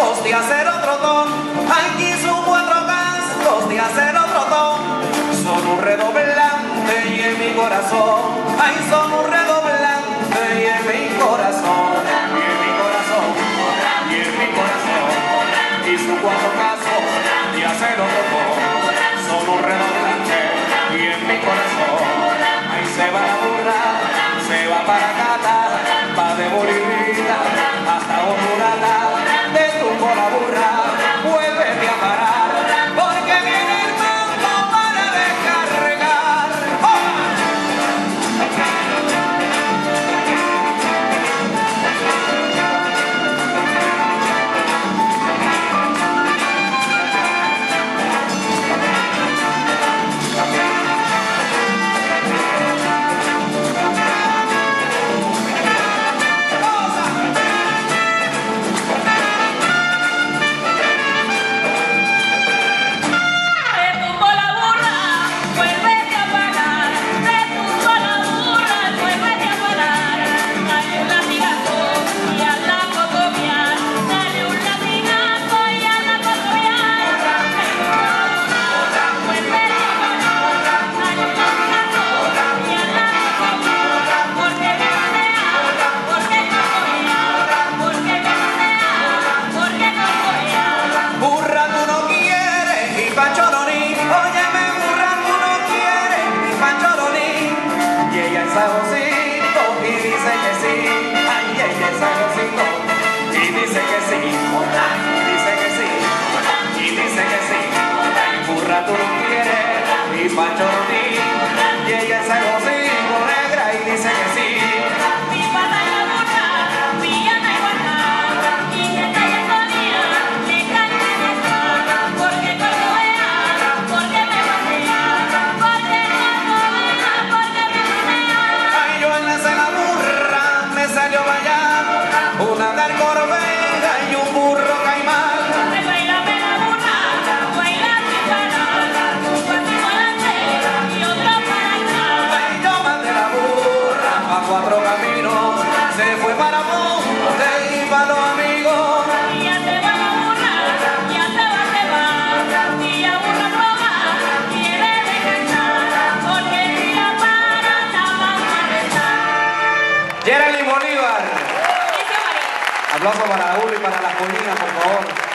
cascos de otro trotón, aquí son cuatro cascos de otro trotón, son un redoblante y en mi corazón, ahí son un redoblante. My butter camino se fue para Monte y para los amigos. Ya te a quiere porque para la vamos a rezar. Geraldine Bolívar. Aplauso para Uri y para las colinas, por favor.